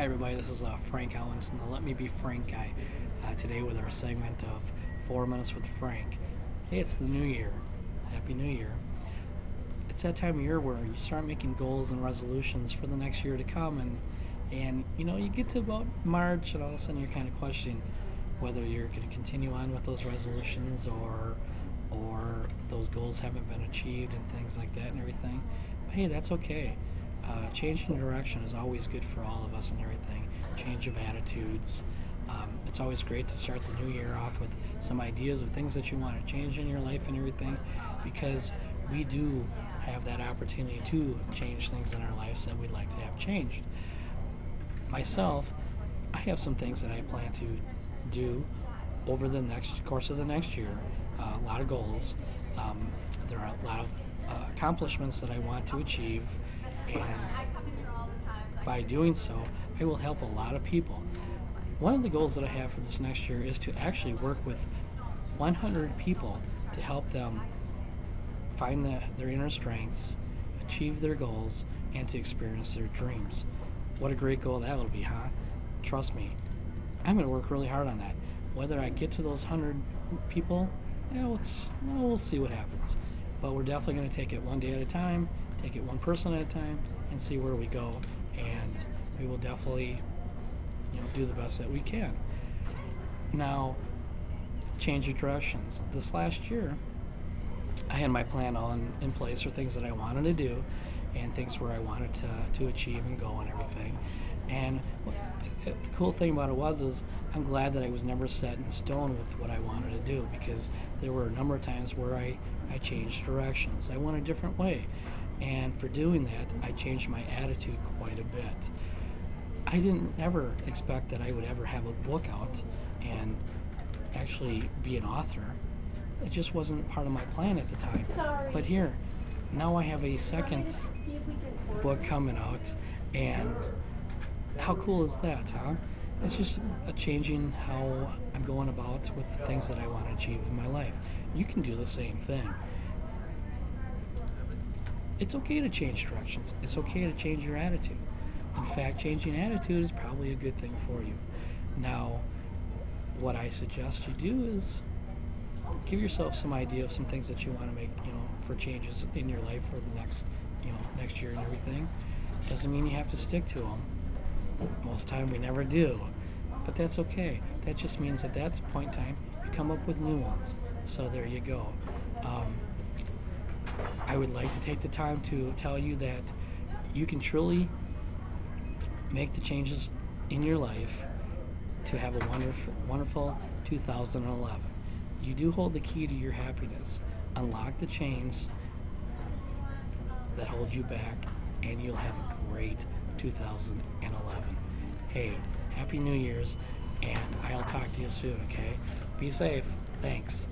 Everybody, this is uh, Frank Owens, the Let Me Be Frank guy. Uh, today with our segment of Four Minutes with Frank. Hey, it's the new year. Happy New Year. It's that time of year where you start making goals and resolutions for the next year to come, and and you know you get to about March, and all of a sudden you're kind of questioning whether you're going to continue on with those resolutions or or those goals haven't been achieved and things like that and everything. But hey, that's okay uh, changing direction is always good for all of us and everything. Change of attitudes. Um, it's always great to start the new year off with some ideas of things that you want to change in your life and everything because we do have that opportunity to change things in our lives that we'd like to have changed. Myself, I have some things that I plan to do over the next course of the next year. Uh, a lot of goals. Um, there are a lot of uh, accomplishments that I want to achieve and by doing so, I will help a lot of people. One of the goals that I have for this next year is to actually work with 100 people to help them find the, their inner strengths, achieve their goals, and to experience their dreams. What a great goal that will be, huh? Trust me, I'm going to work really hard on that. Whether I get to those 100 people, yeah, we'll see what happens. But we're definitely going to take it one day at a time take it one person at a time and see where we go and we will definitely you know do the best that we can now change of directions this last year I had my plan all in, in place for things that I wanted to do and things where I wanted to, to achieve and go and everything and the cool thing about it was is I'm glad that I was never set in stone with what I wanted to do because there were a number of times where I, I changed directions. I went a different way. And for doing that, I changed my attitude quite a bit. I didn't ever expect that I would ever have a book out and actually be an author. It just wasn't part of my plan at the time. Sorry. But here, now I have a second book coming out, and how cool is that, huh? It's just a changing how I'm going about with the things that I want to achieve in my life. You can do the same thing it's okay to change directions. It's okay to change your attitude. In fact, changing attitude is probably a good thing for you. Now, what I suggest you do is give yourself some idea of some things that you want to make, you know, for changes in your life for the next, you know, next year and everything. Doesn't mean you have to stick to them. Most time we never do, but that's okay. That just means at that point in time you come up with new ones. So there you go. Um, I would like to take the time to tell you that you can truly make the changes in your life to have a wonderful, wonderful 2011. You do hold the key to your happiness. Unlock the chains that hold you back, and you'll have a great 2011. Hey, Happy New Year's, and I'll talk to you soon, okay? Be safe. Thanks.